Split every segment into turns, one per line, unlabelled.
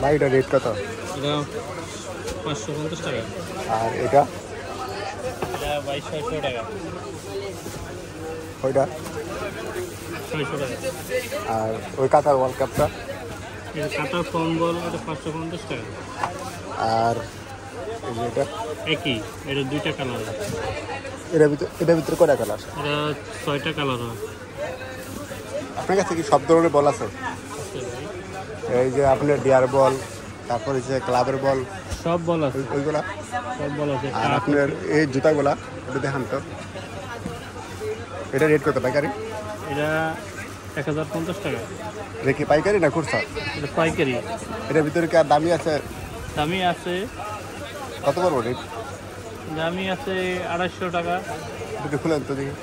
ভাই এটা রেট কত?
এটা পাঁচশো পঞ্চাশ টাকা।
আর এটা?
এটা বাইশ ছয়শো টাকা।
ওইটা?
ছয়শো টাকা।
আর ওই কাতার ওয়ার্ল্ড কাপটা
এটা কাটা ফোন বল এটা পাঁচশো পঞ্চাশ টাকা।
আর এটা?
একই এটা দুইটা কালার
ভিতরে ভিতরে কয়টা কালার
এটা ছয়টা কালার
আপনার কাছে কি সব ধরনের বল আছে। এই যে আপনার ডিয়ার বল তারপর হচ্ছে ক্লাবের বল
সব বল আছে।
ওইগুলা?
সব বল আছে।
আর আপনার এই জুতাগুলা এটা দেখান তো। এটা রেট কত পাইকারি?
এটা এক হাজার পঞ্চাশ টাকা।
এটা কি পাইকারি না খুরসা
এটা পাইকারি।
এটার ভিতরে কি আর দামি আছে?
দামি আছে।
কত পড়ব রেট
দামি আছে আড়াইশো টাকা।
একটু খুলেন তো দেখি।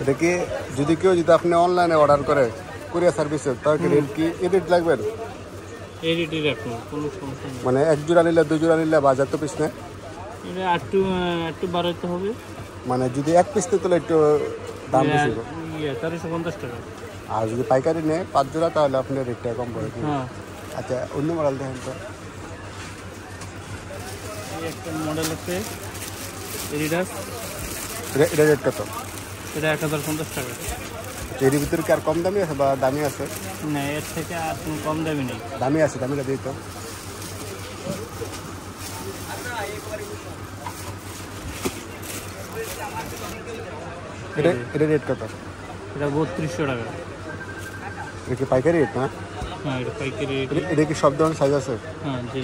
এটা কি যদি কেউ যদি আপনি অনলাইনে অর্ডার করে কুরিয়ার সার্ভিসে তাহলে কি রেট কি এডিট লাগবে? মানে এক জোড়া নিলে দুই জোড়া নিলে বাজার তো পিস নেয়
একটু একটু বাড়াইতে হবে।
মানে যদি এক পিস নিতে তাহলে একটু দাম বেশি হবে।
পঞ্চাশ টাকা।
আর যদি পাইকারি নেয় পাঁচ জোড়া তাহলে আপনি রেটটা কম করে
হ্যাঁ।
আচ্ছা অন্য মডেল দেখেন তো।
একটা মডেল আছে এডিডাস
এটা- এটা রেট কত?
এটা এক হাজার পঞ্চাশ টাকা।
এর ভিতরে কি আর কম দামি আছে বা দামি আছে?
না এর থেকে আর কোনো কম দামি নেই।
দামি আছে দামিটা দিই তো। এটা এটা রেট কত?
এটা বত্রিশশো টাকা।
এটা কি পাইকারি রেট না?
হ্যাঁ এটা পাইকারি রেট
এটা- কি সব ধরনের সাইজ আছে?
হ্যাঁ জি।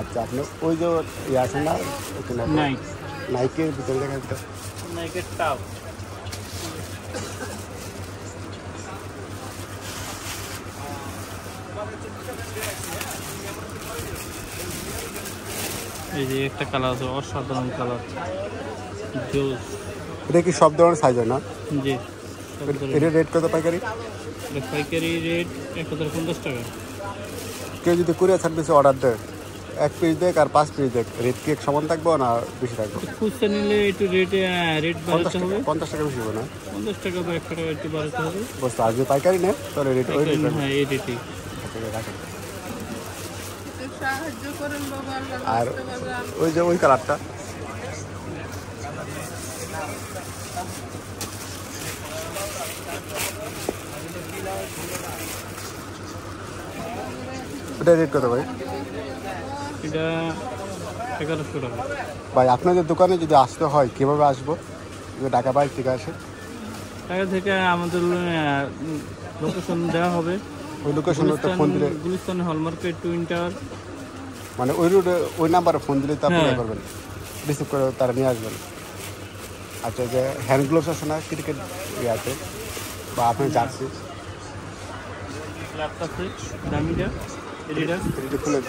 আচ্ছা আপনি ওই যে ইয়ে আছে না
নাইক
নাইকের ভিতরে দেখেন তো
নাইকের টাপ এই যে একটা কালার আছে অসাধারণ কালার জোস
এটা কি সব ধরনের সাইজ হয় না?
জি।
এটা রেট কত পাইকারি?
পাইকারি রেট এক হাজার পঞ্চাশ টাকা।
কেউ যদি কুরিয়ার সার্ভিসে অর্ডার দেয় এক পিস দেখ আর পাঁচ পিস দেখ রেট কি এক সমান থাকব না বেশি থাকব?
খুচরা নিলে একটু রেটে রেট
পঞ্চাশ
বাড়াতে হবে।
পঞ্চাশ টাকা বেশি হবে না?
পঞ্চাশ টাকা বা একশো টাকা একটু বাড়াতে হবে।
বুঝতে যদি পাইকারি নেয় তাহলে রেট ওই
হ্যাঁ এই রেটেই
রাখেন।
সাহায্য করেন বাবা আল্লাহ
আর ওই যে ওই কালারটা। ওটা রেট কত ভাই?
এটা এগারোশো টাকা।
ভাই আপনাদের দোকানে যদি আসতে হয় কীভাবে আসব? ঢাকা বাইরে থেকে আসে?
টাকা থেকে আমাদের লোকেশন দেওয়া হবে।
ওই লোকেশন তো ফোন দিলে।
গুলিস্তান হলমার্কেট টুইন টাওয়ার
মানে ওই রুটে ওই নাম্বারে ফোন দিলে তো আপনি
হ্যাঁ।
করবেন। রিসিভ করে তারা নিয়ে আসবেন। আচ্ছা যে হ্যান্ড গ্লোভস আছে না ক্রিকেট ইয়ে আছে বা আপনার জার্সি
দামিটা
খুলে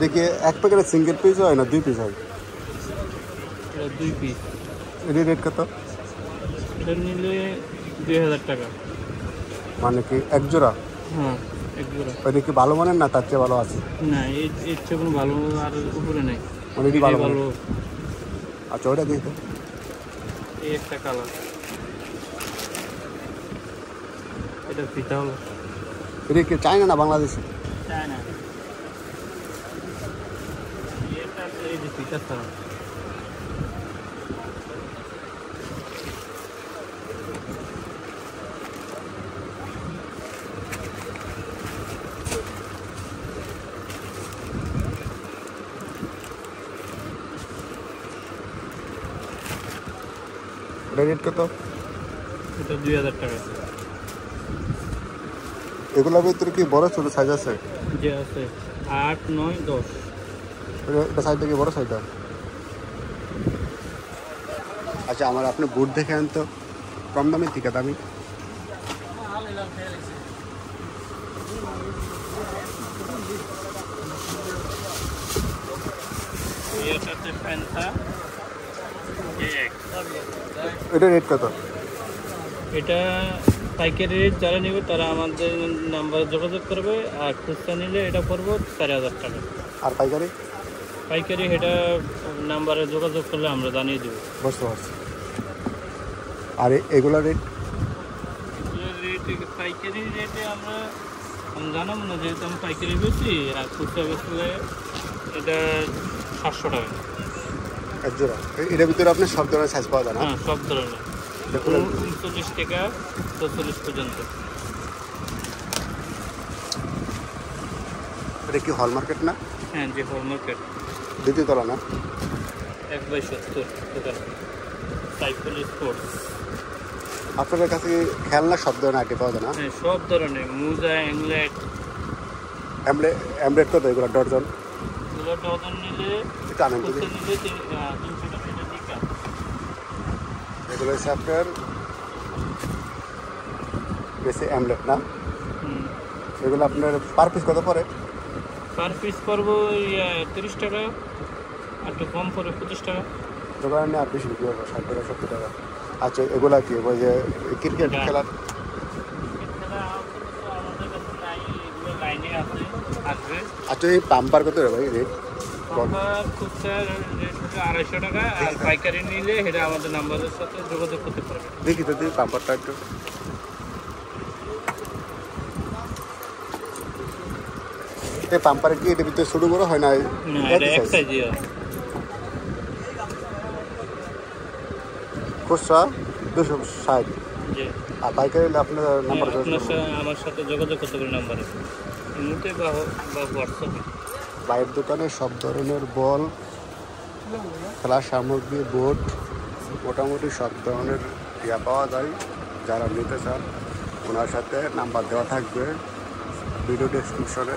দেখি এক প্যাকেটে সিঙ্গেল পিস হয় না দুই পিস হয়?
দুই পিস
এটি রেট কত?
নিলে দুই হাজার টাকা।
মানে কি এক জোড়া?
হ্যাঁ এক জোড়া।
ওইটা কি ভালো মানের না তার চেয়ে ভালো আছে?
না এর চেয়ে কোনো ভালো আর উপরে নেই।
মানে ভালো
ভালো।
আচ্ছা ওইটা দিই তো
এই একটা কালার। এটা ফিতা হলো।
এটা কি চাইনা না বাংলাদেশে?
চায়না এটা আছে যে
এটা রেট কত?
এটা দুই হাজার টাকা।
এগুলোর ভিতরে কি বড় ছোট সাইজ আছে?
যে আছে আট নয় দশ।
এটা- এটা সাইজটা কি বড় সাইজটা আচ্ছা আমার আপনি বুট দেখে আন তো কম দামি ঠিক দামি
এটা আছে প্যান্থা এক
এটা রেট কত
এটা পাইকারি রেট যারা নেবে তারা আমাদের নাম্বারে যোগাযোগ করবে আর খুচরা নিলে এটা পড়ব চার হাজার টাকা।
আর পাইকারি?
পাইকারি এটা নাম্বারে যোগাযোগ করলে আমরা জানিয়ে দেবো।
বুঝতে পারছি। আর এ- এগুলোর রেট
রেট পাইকারি রেটে আমরা আমি জানাব না যেহেতু আমি পাইকারি বেশি আর খুচরা বেচলে এটা সাতশো টাকা।
এক জোড়া। এটার ভিতরে আপনার সব ধরনের সাইজ পাওয়া যায় না?
হ্যাঁ সব ধরনের।
দেখুন।
উনচল্লিশ টাকা চল্লিশ পর্যন্ত।
এটা কি হল মার্কেট না?
হ্যাঁ যে হোল মার্কেট
দ্বিতীয় তলা না?
এক বাই সত্তর দোকান সাইকেল স্পোর্টস।
আপনাদের কাছে খেলনা সব ধরনের আইটেম পাওয়া যায় না?
হ্যাঁ সব ধরনের। মুজা অ্যাংলেট।
এমব্রেড কত এগুলো ডর্জন
এগুলো ডজন নিলে
একটু আনেন
নিলে তিনশো টাকা
এগুলো হচ্ছে আপনার বেশি অ্যামলেট না? এগুলো আপনার পার পিস কত পড়ে?
পার পিস পড়ব তিরিশ টাকা একটু কম পড়বে পঁচিশ টাকা।
দোকানে আর বেশি বিক্রি করব ষাট টাকা সত্তর টাকা। আচ্ছা এগুলা কি? ওই যে ক্রিকেট। খেলার? আচ্ছা এই পাম্পার কত রে ভাই রেট
আড়াইশো টাকা আর পাইকারি নিলে সেটা আমাদের সাথে যোগাযোগ করতে পারবে
দেখি তো দিই পাম্পারটা একটু এই পাম্পারে কি এটার ভিতরে ছোটো বড় হয় না
এটা
খুচরা দুশো ষাট আর পাইকারি আপনার নাম্বার
আমার সাথে যোগাযোগ করতে পারেন নাম্বারে বা বা হোয়াটসঅ্যাপে
বাইরের দোকানে সব ধরনের বল, খেলার সামগ্রী, বোট, মোটামুটি সব ধরনের ইয়া পাওয়া যায়। যারা নিতে চান, ওনার সাথে নাম্বার দেওয়া থাকবে ভিডিও ডেসক্রিপশনে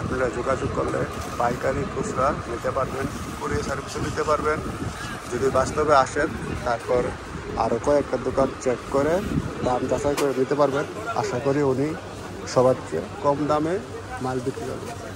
আপনারা যোগাযোগ করলে পাইকারি খুচরা নিতে পারবেন, কুরিয়ার সার্ভিসও নিতে পারবেন। যদি বাস্তবে আসেন, তারপর আরও কয়েকটা দোকান চেক করে, দাম যাচাই করে নিতে পারবেন। আশা করি উনি সবার চেয়ে কম দামে মাল বিক্রি করবেন।